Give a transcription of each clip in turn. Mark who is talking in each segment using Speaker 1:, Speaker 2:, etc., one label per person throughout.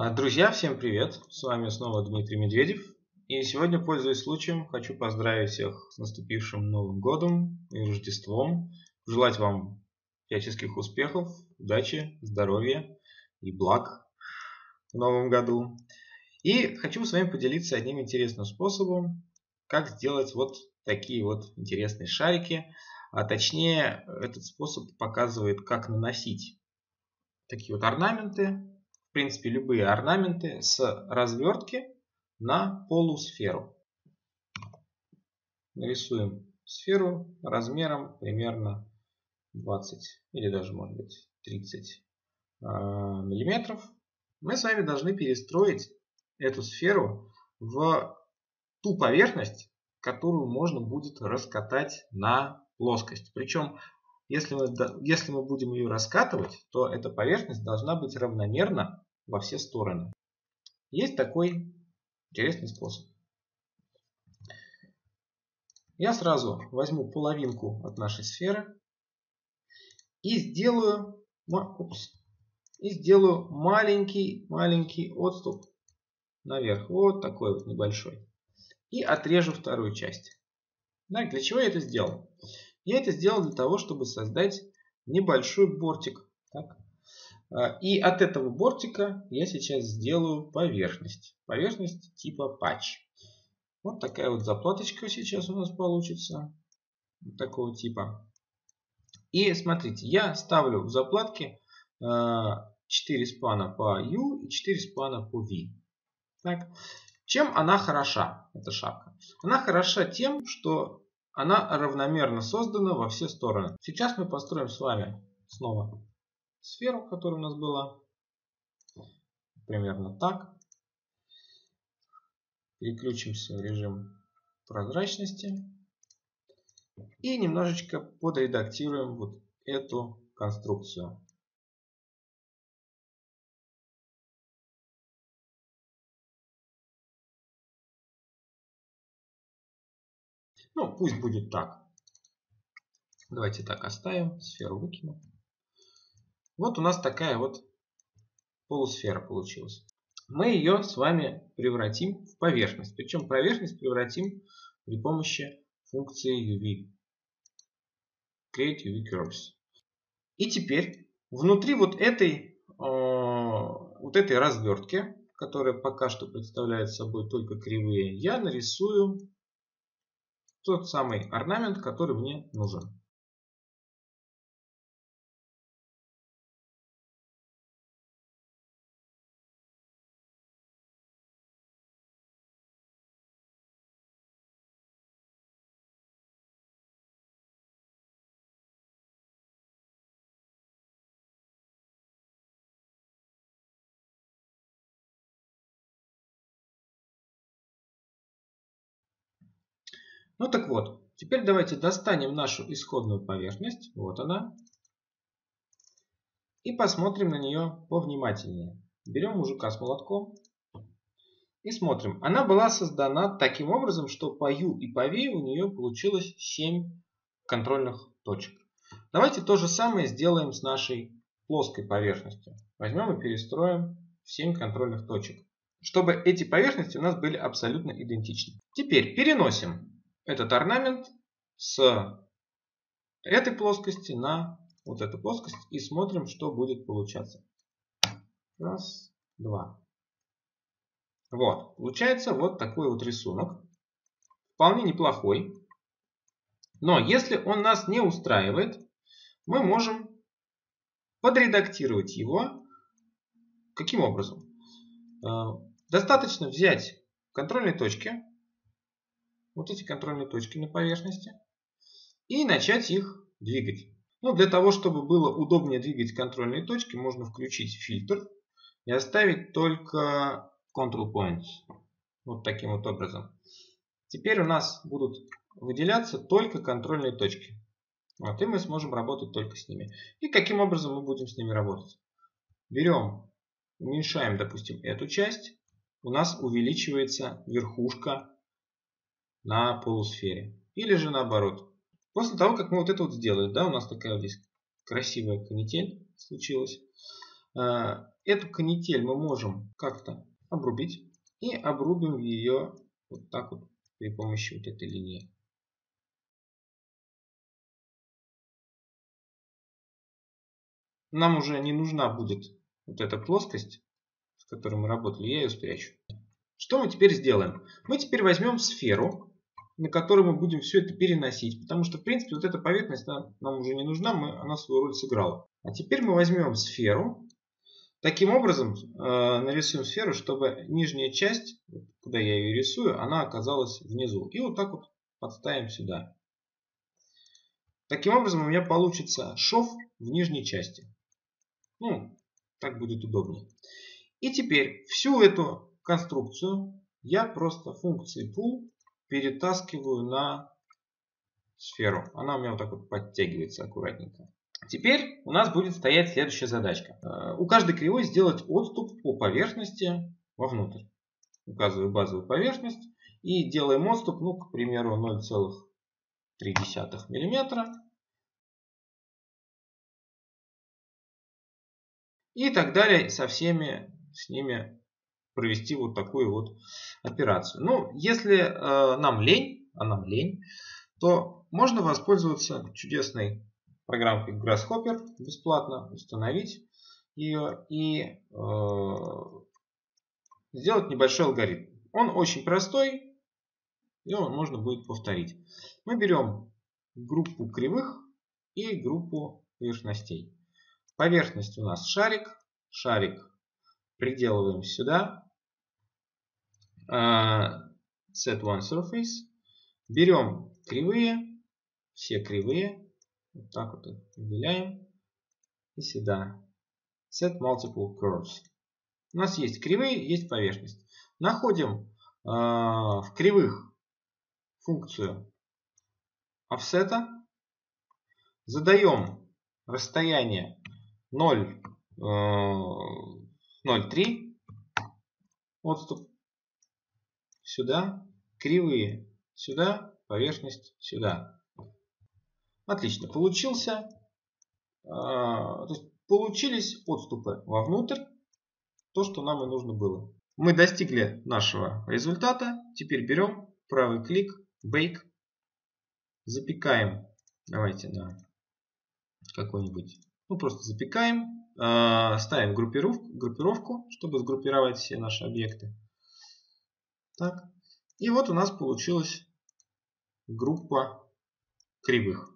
Speaker 1: А, друзья, всем привет! С вами снова Дмитрий Медведев. И сегодня, пользуясь случаем, хочу поздравить всех с наступившим Новым Годом и Рождеством. Желать вам всяческих успехов, удачи, здоровья и благ в Новом году. И хочу с вами поделиться одним интересным способом, как сделать вот такие вот интересные шарики. А точнее, этот способ показывает, как наносить такие вот орнаменты принципе, любые орнаменты с развертки на полусферу. Нарисуем сферу размером примерно 20 или даже может быть 30 а, миллиметров. Мы с вами должны перестроить эту сферу в ту поверхность, которую можно будет раскатать на плоскость. Причем если мы, если мы будем ее раскатывать, то эта поверхность должна быть равномерна во все стороны. Есть такой интересный способ. Я сразу возьму половинку от нашей сферы и сделаю, упс, и сделаю маленький, маленький отступ наверх. Вот такой вот небольшой. И отрежу вторую часть. Да, для чего я это сделал? Я это сделал для того, чтобы создать небольшой бортик. Так. А, и от этого бортика я сейчас сделаю поверхность. Поверхность типа патч. Вот такая вот заплаточка сейчас у нас получится. Вот такого типа. И смотрите, я ставлю в заплатке 4 а, спана по U и 4 спана по V. Так. Чем она хороша, эта шапка? Она хороша тем, что она равномерно создана во все стороны. Сейчас мы построим с вами снова сферу, которая у нас была. Примерно так. Переключимся в режим прозрачности. И немножечко подредактируем вот эту конструкцию. Ну, пусть будет так. Давайте так оставим. Сферу выкину. Вот у нас такая вот полусфера получилась. Мы ее с вами превратим в поверхность. Причем поверхность превратим при помощи функции UV. Create UV Curves. И теперь внутри вот этой, э, вот этой развертки, которая пока что представляет собой только кривые, я нарисую тот самый орнамент, который мне нужен. Ну так вот, теперь давайте достанем нашу исходную поверхность. Вот она. И посмотрим на нее повнимательнее. Берем мужика с молотком. И смотрим. Она была создана таким образом, что по U и по V у нее получилось 7 контрольных точек. Давайте то же самое сделаем с нашей плоской поверхностью. Возьмем и перестроим 7 контрольных точек. Чтобы эти поверхности у нас были абсолютно идентичны. Теперь переносим этот орнамент с этой плоскости на вот эту плоскость и смотрим, что будет получаться. Раз, два. Вот, получается вот такой вот рисунок. Вполне неплохой. Но если он нас не устраивает, мы можем подредактировать его. Каким образом? Э, достаточно взять контрольные точки, вот эти контрольные точки на поверхности и начать их двигать. Ну, для того, чтобы было удобнее двигать контрольные точки, можно включить фильтр и оставить только control points. Вот таким вот образом. Теперь у нас будут выделяться только контрольные точки. Вот, и мы сможем работать только с ними. И каким образом мы будем с ними работать? Берем, уменьшаем, допустим, эту часть. У нас увеличивается верхушка на полусфере. Или же наоборот. После того, как мы вот это вот сделали, да, у нас такая вот здесь красивая канитель случилась. А, эту канитель мы можем как-то обрубить. И обрубим ее вот так вот при помощи вот этой линии. Нам уже не нужна будет вот эта плоскость, с которой мы работали. Я ее спрячу. Что мы теперь сделаем? Мы теперь возьмем сферу, на которую мы будем все это переносить. Потому что, в принципе, вот эта поверхность нам, нам уже не нужна, мы, она свою роль сыграла. А теперь мы возьмем сферу. Таким образом, э, нарисуем сферу, чтобы нижняя часть, куда я ее рисую, она оказалась внизу. И вот так вот подставим сюда. Таким образом, у меня получится шов в нижней части. Ну, так будет удобнее. И теперь всю эту конструкцию я просто функцией pull перетаскиваю на сферу. Она у меня вот так вот подтягивается аккуратненько. Теперь у нас будет стоять следующая задачка. Э, у каждой кривой сделать отступ по поверхности вовнутрь. Указываю базовую поверхность и делаем отступ, ну, к примеру, 0,3 мм. И так далее со всеми с ними провести вот такую вот операцию. Ну, если э, нам лень, а нам лень, то можно воспользоваться чудесной программкой Grasshopper, бесплатно установить ее и э, сделать небольшой алгоритм. Он очень простой, и он можно будет повторить. Мы берем группу кривых и группу поверхностей. Поверхность у нас шарик. Шарик приделываем сюда. Uh, set one surface. Берем кривые, все кривые, вот так вот их выделяем. И сюда. Set multiple curves. У нас есть кривые, есть поверхность. Находим э, в кривых функцию offset. Задаем расстояние 0, э, 0,3 отступ сюда, кривые сюда, поверхность сюда. Отлично, получился, а, то есть получились отступы вовнутрь, то, что нам и нужно было. Мы достигли нашего результата. Теперь берем правый клик, Bake, запекаем, давайте на какой-нибудь, ну просто запекаем, а, ставим группировку, группировку, чтобы сгруппировать все наши объекты. Так. И вот у нас получилась группа кривых.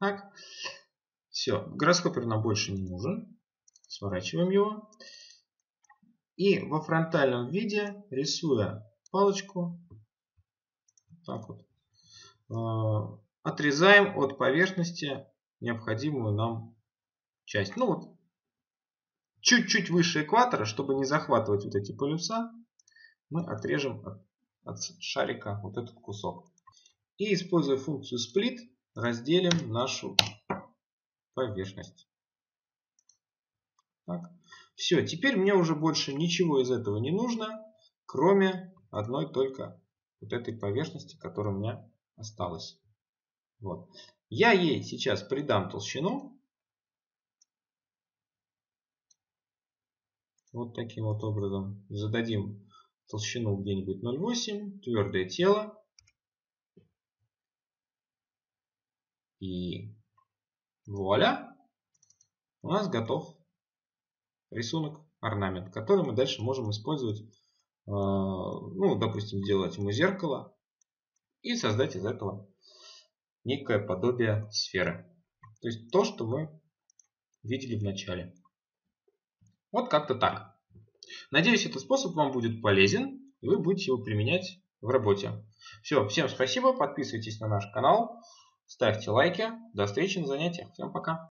Speaker 1: Так. Все. Гороскопер нам больше не нужен. Сворачиваем его. И во фронтальном виде, рисуя палочку, так вот, э, отрезаем от поверхности необходимую нам часть. Ну вот, чуть-чуть выше экватора, чтобы не захватывать вот эти полюса, мы отрежем от, от шарика вот этот кусок. И используя функцию split, разделим нашу поверхность. Так. Все, теперь мне уже больше ничего из этого не нужно, кроме одной только вот этой поверхности, которая у меня осталась. Вот. Я ей сейчас придам толщину. Вот таким вот образом. Зададим толщину где-нибудь 0,8. Твердое тело. И вуаля, у нас готов рисунок, орнамент, который мы дальше можем использовать, э, ну, допустим, сделать ему зеркало и создать из этого некое подобие сферы. То есть то, что мы видели в начале. Вот как-то так. Надеюсь, этот способ вам будет полезен, и вы будете его применять в работе. Все, всем спасибо, подписывайтесь на наш канал. Ставьте лайки. До встречи на занятиях. Всем пока.